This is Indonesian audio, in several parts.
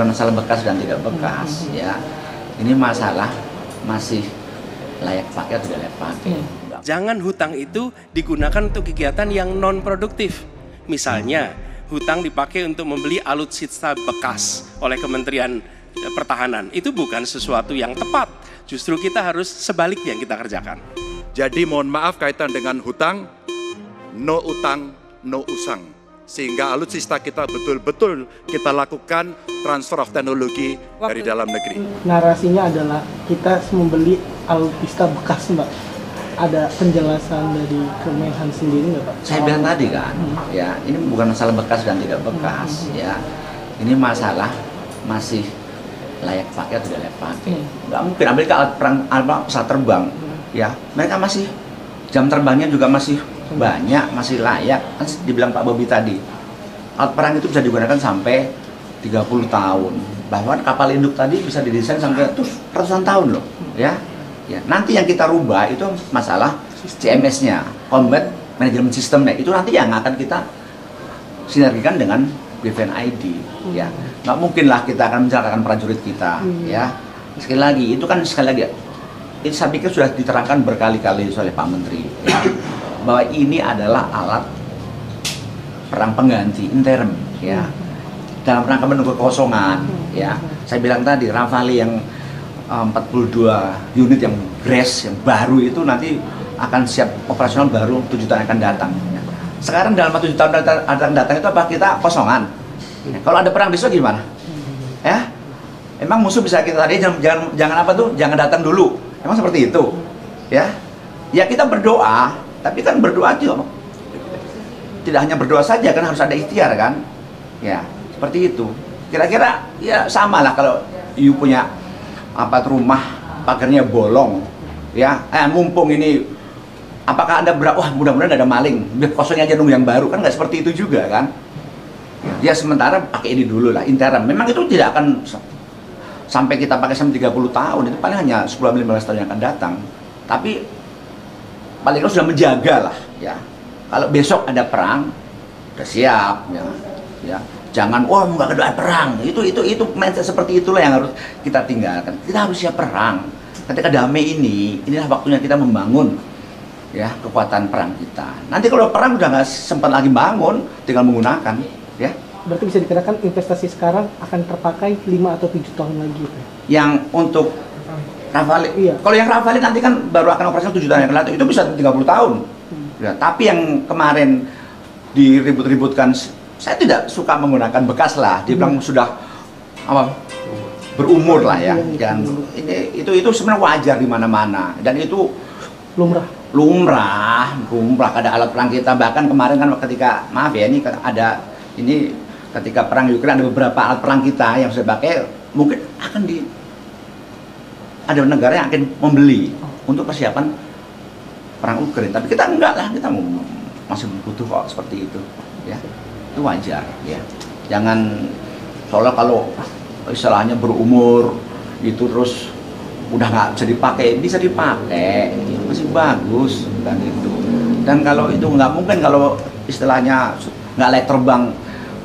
bukan masalah bekas dan tidak bekas ya. Ini masalah masih layak pakai atau tidak layak pakai. Nggak Jangan hutang itu digunakan untuk kegiatan yang non produktif. Misalnya, hutang dipakai untuk membeli alutsista bekas oleh Kementerian eh, Pertahanan. Itu bukan sesuatu yang tepat. Justru kita harus sebaliknya yang kita kerjakan. Jadi mohon maaf kaitan dengan hutang, no utang, no usang. Sehingga alutsista kita betul-betul kita lakukan transfer of teknologi dari dalam negeri. narasinya adalah kita membeli alutsista bekas mbak ada penjelasan dari Kemenhan sendiri nggak pak? Saya bilang tadi kan, ya ini bukan masalah bekas dan tidak bekas, ya. Ini masalah masih layak pakai atau tidak layak pakai. Nggak mungkin Amerika alat perang apa pesawat terbang, ya mereka masih jam terbangnya juga masih banyak, masih layak. Kan dibilang Pak Bobi tadi, alat perang itu bisa digunakan sampai 30 tahun. Bahkan kapal induk tadi bisa didesain sampai terus ratusan tahun loh, ya. Ya, nanti yang kita rubah itu masalah CMS-nya, Combat Management System-nya. Itu nanti yang akan kita sinergikan dengan BVNID, ya. Nggak mungkin lah kita akan mencelakakan prajurit kita, ya. Sekali lagi, itu kan sekali lagi ini saya pikir sudah diterangkan berkali-kali oleh Pak Menteri ya, bahwa ini adalah alat perang pengganti interim ya. Dalam rangka menunggu kekosongan ya. Saya bilang tadi Rafale yang eh, 42 unit yang GRES yang baru itu nanti akan siap operasional baru 7 tahun akan datang ya. sekarang dalam 7 tahun akan datang itu apa? Kita kosongan. Ya, kalau ada perang besok gimana? Ya? Emang musuh bisa kita tadi jangan, jangan jangan apa tuh? Jangan datang dulu. Emang seperti itu. Ya? Ya kita berdoa tapi kan berdoa juga tidak hanya berdoa saja kan harus ada ikhtiar kan? Ya seperti itu. Kira-kira ya sama lah kalau you punya apa rumah pagarnya bolong ya. Eh mumpung ini apakah anda berdoa? Wah mudah-mudahan ada maling. Biar kosongnya aja nunggu yang baru. Kan nggak seperti itu juga kan? Ya sementara pakai ini dulu lah interim memang itu tidak akan sa- sampai kita pakai sampai 30 tahun. Itu paling hanya 10-15 tahun yang akan datang. Tapi paling sudah menjaga lah ya. Kalau besok ada perang udah siap ya. Ya. Jangan wah nggak ada perang. Itu itu itu mindset seperti itulah yang harus kita tinggalkan. Kita harus siap perang. Ketika damai ini inilah waktunya kita membangun ya kekuatan perang kita. Nanti kalau perang udah nggak sempat lagi bangun tinggal menggunakan ya. Berarti bisa dikatakan investasi sekarang akan terpakai 5 atau 7 tahun lagi yang untuk Rafale Iya. kalau yang Rafale nanti kan baru akan operasi 7 tahun yang datang itu bisa 30 tahun. Ya, tapi yang kemarin diribut-ributkan saya tidak suka menggunakan bekas lah. Dia bilang sudah apa berumur lah ya. Iya, dan berumur. ini itu itu sebenarnya wajar di mana-mana. Dan itu Lumrah. lumrah lumrah. Ada alat perang kita. Bahkan kemarin kan ketika maaf ya ini ada ini ketika perang Ukraina ada beberapa alat perang kita yang sudah pakai mungkin akan di ada negara yang akan membeli untuk persiapan perang Ukraina tapi kita enggak lah kita masih butuh kok seperti itu ya. Itu wajar ya. Jangan soalnya kalau istilahnya berumur itu terus udah nggak bisa dipakai. Bisa dipakai masih bagus dan itu. Dan kalau itu nggak mungkin kalau istilahnya nggak layak terbang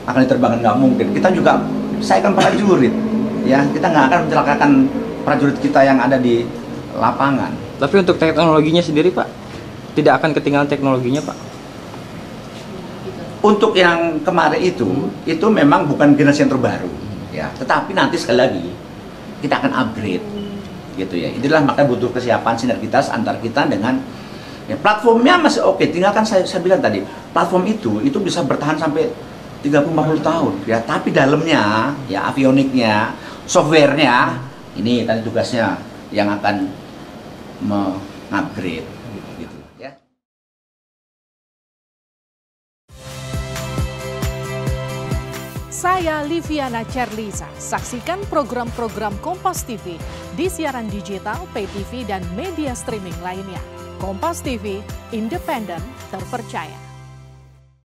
akan diterbangkan nggak mungkin. Kita juga saya kan prajurit ya. Kita nggak akan mencelakakan prajurit kita yang ada di lapangan. Tapi untuk teknologinya sendiri Pak, tidak akan ketinggalan teknologinya Pak. untuk yang kemarin itu itu memang bukan generasi yang terbaru ya. Tetapi nanti sekali lagi kita akan upgrade gitu ya. Inilah makanya butuh kesiapan sinergitas antar kita dengan ya, platformnya masih oke. Tinggalkan saya, saya bilang tadi platform itu itu bisa bertahan sampai 30-40 tahun ya. Tapi dalamnya ya avioniknya softwarenya ini tadi tugasnya yang akan mengupgrade gitu ya Saya Liviana Cerlisa. Saksikan program-program Kompas TV di siaran digital, pay TV, dan media streaming lainnya. Kompas TV, independen, terpercaya.